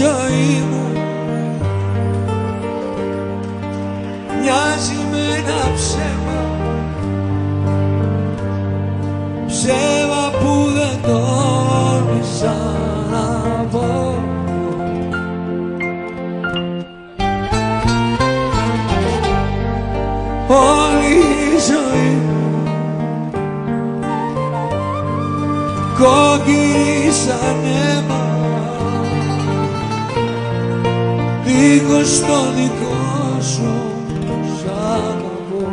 ζωή μου μοιάζει με ένα ψέμα. Ψέμα που δεν τόλμησα να πω. Όλη η ζωή μου κόκκινη σαν αίμα δίχως το δικό σου σ' αγαπώ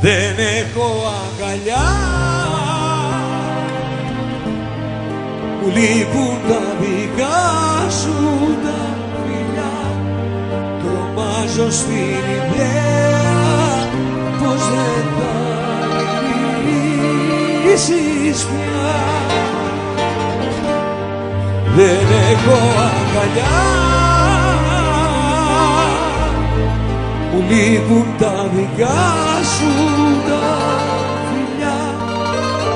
δεν έχω αγκαλιά που λείπουν τα δικά σου τα φιλιά. Τρομάζω στην ιδέα πως δεν θα γυρίσεις πια δεν έχω αγκαλιά. Που λείπουν τα δικά σου τα φιλιά.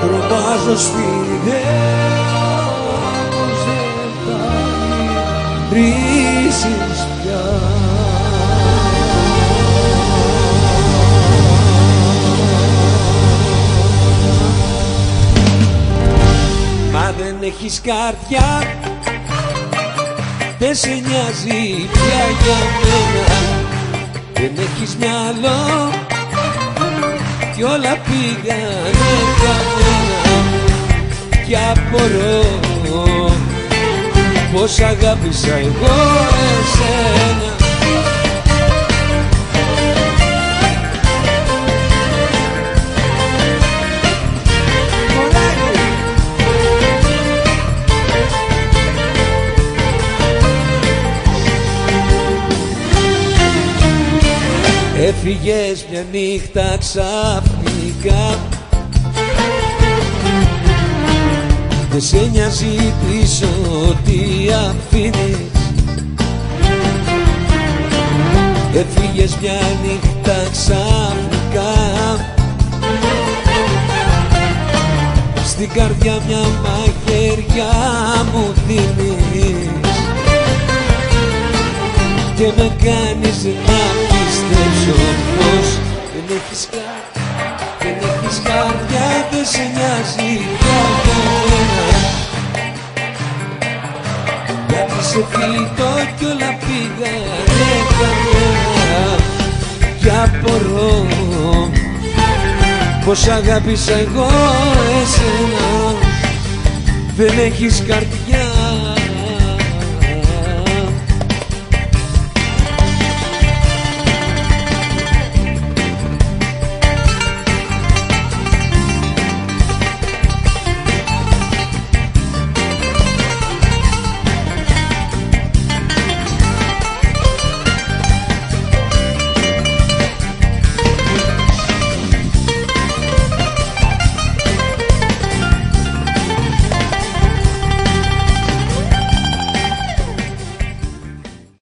Τρομάζω στην ιδέα πως δεν θα γυρίσεις πια. Μα δεν έχεις καρδιά Δεν σε νοιάζει πια για μένα. Δεν έχεις μυαλό. Κι όλα πήγανε καμένα Κι απορώ Πως αγάπησα εγώ εσένα Έφυγες μια νύχτα ξαφνικά. Δεν σε νοιάζει πίσω τι αφήνεις Έφυγες μια νύχτα ξαφνικά. Στην καρδιά μια μαχαιριά μου δίνεις. Και με κάνεις να πιστέψω πως δεν έχεις καρδιά Δεν έχεις καρδιά, δεν σε νοιάζει πια για μένα Γιατί σε φιλτώ κι όλα πήγανε καμένα. Κι απορώ πως αγάπησα εγώ εσένα. Δεν έχεις καρδιά